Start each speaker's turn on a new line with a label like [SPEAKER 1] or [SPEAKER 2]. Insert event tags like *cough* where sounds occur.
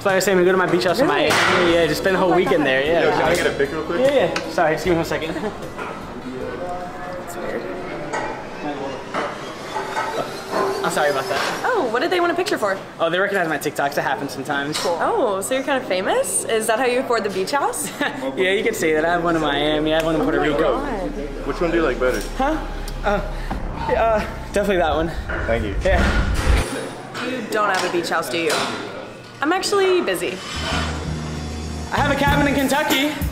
[SPEAKER 1] So I was saying we go to my beach house in
[SPEAKER 2] Really?
[SPEAKER 1] Miami. Yeah, just spend the whole weekend there. Yeah.
[SPEAKER 3] Can I get a pic real quick?
[SPEAKER 1] Yeah, yeah. Sorry, just give me one second. *laughs*
[SPEAKER 2] It's weird.
[SPEAKER 1] I'm sorry about that.
[SPEAKER 2] Oh, what did they want a picture for?
[SPEAKER 1] Oh, they recognize my TikToks. That happens sometimes. Cool.
[SPEAKER 2] Oh, so you're kind of famous? Is that how you afford the beach house? *laughs*
[SPEAKER 1] yeah, you can say that. I have one in Miami. I have one in Puerto Rico.
[SPEAKER 2] God.
[SPEAKER 3] Which one do you like better? Huh?
[SPEAKER 1] Uh, definitely that one.
[SPEAKER 3] Thank you.
[SPEAKER 1] Yeah.
[SPEAKER 2] You don't have a beach house, do you? I'm actually busy.
[SPEAKER 1] I have a cabin in Kentucky.